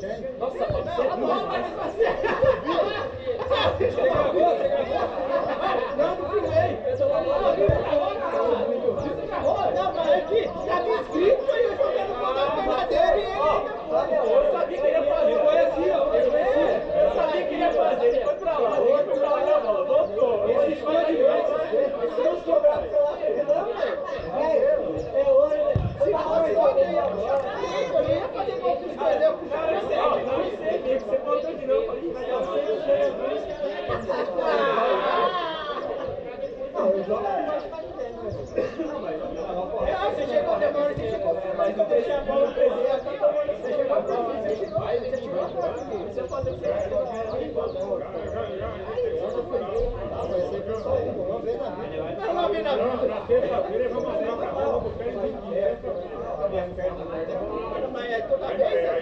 Não, não filmei. Não, mas é que já tinha escrito aí, eu jogando com a verdadeira e ele ainda Eu sabia que ele ia fazer, foi assim, ó. Eu sabia que ele ia fazer, ele foi pra lá, ele foi pra lá na bola, voltou. Esse foi de Se eu sobrar pro lado, é hora, né? Se fosse ontem, eu ia eu ia fazer gol com os perdeu com o cara. Não sei, você voltou de novo, falei, mas eu sei, eu sei, eu Não, eu jogo mais pra Ah, você chegou, demora, você chegou, mas eu deixei a bola perder, até tomando, você chegou, você chegou, você chegou agora, filho. Se eu fazer o que você chegou, não, não vi na vida. Mas é toda vez, né?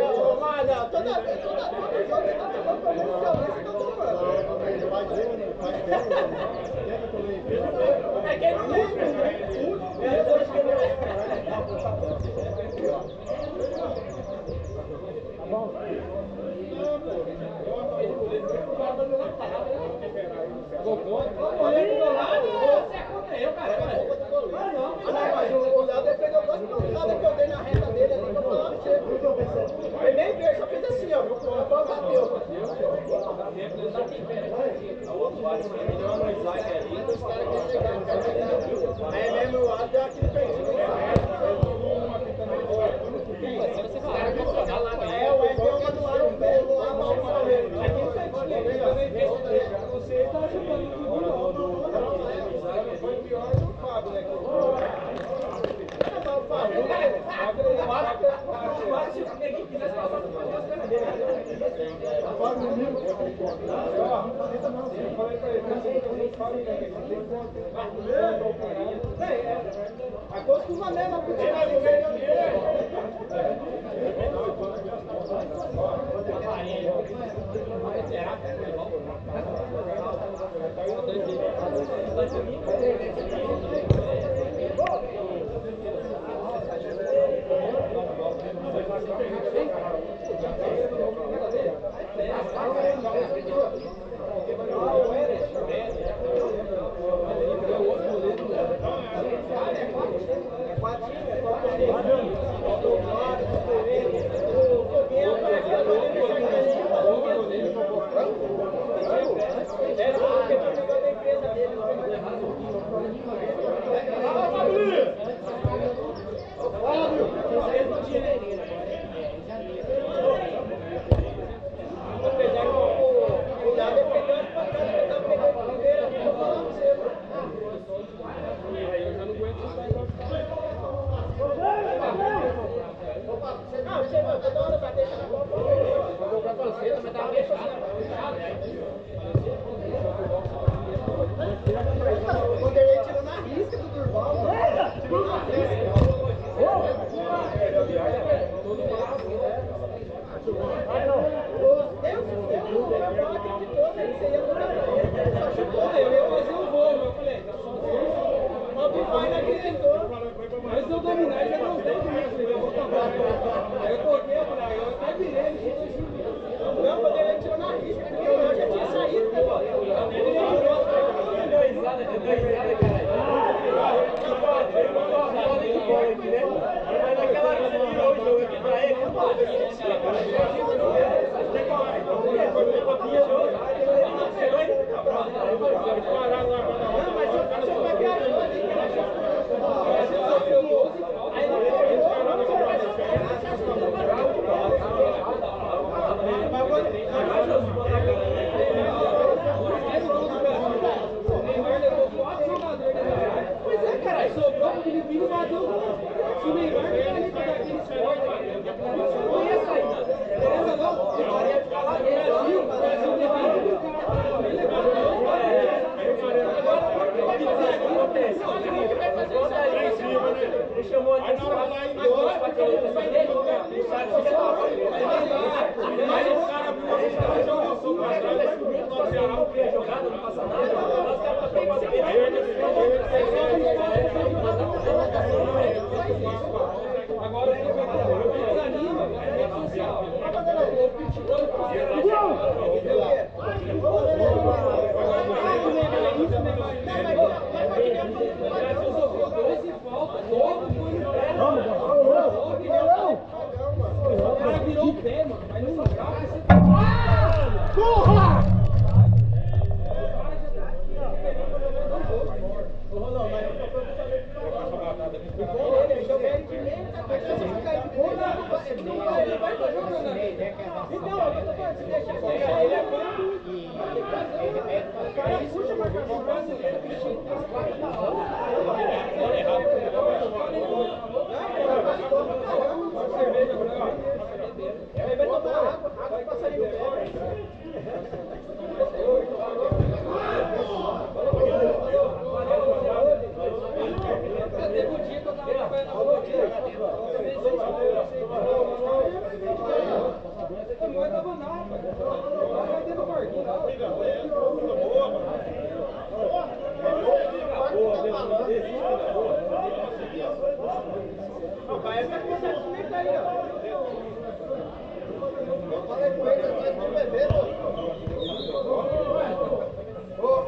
Ô, Mas não, toda vez, toda toda jogo ele tá tomando pra mim, então esse que falando. É quem não lembra, né? O Léo do lado, você é contra eu, cara. Ah, não, mas o o Léo defendeu duas pancadas que eu dei na reta dele ali, eu falava pra você. Ele nem veio, só fez assim, ó? A bola bateu. Mesmo o lado deu aquele perdido. É, o Ed deu uma lado, um pelo lá, mal pra ele. Aquele perdido. Você tá jogando tudo, não. Foi pior do Fábio, né? Não, o Fábio. Mas se ninguém quisesse passar por fazer as dele. Acostuma mesmo a continuar jogando. Apesar Vai ter que começar a ver. aquele brincador se lembrar daquele daquele herói da declaração. Não ia sair. Beleza, não? Eu faria ficar lá no Brasil, o Brasil levado dos caras para lá. Ele chamou a atenção para que ele fosse dele, o Charles se separou. Mas o cara abriu a gente, jogou o som para trás, o Ceará não cria jogada, não passa nada. Nós temos que ter que ser Agora ele vai dar desanima, é social. Vamos, vamos, vamos. O cara virou o pé, mano. Mas não brasileiro que chega às quatro da hora. Ô,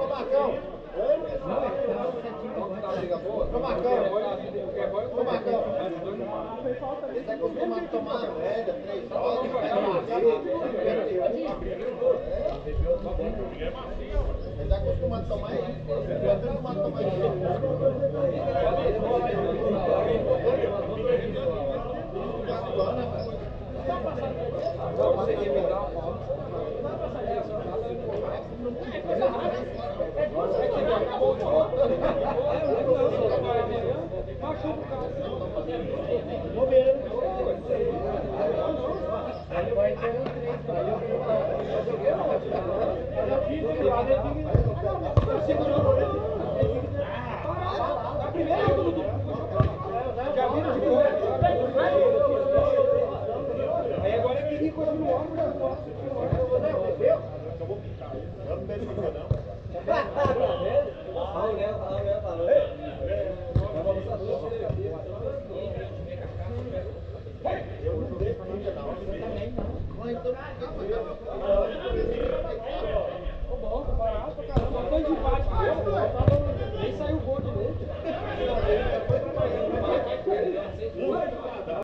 Marcão. Ô Marcão. Ele tá acostumado a tomar velha, Ele tá acostumado a tomar isso. Ele tá acostumado a tomar Aí bad.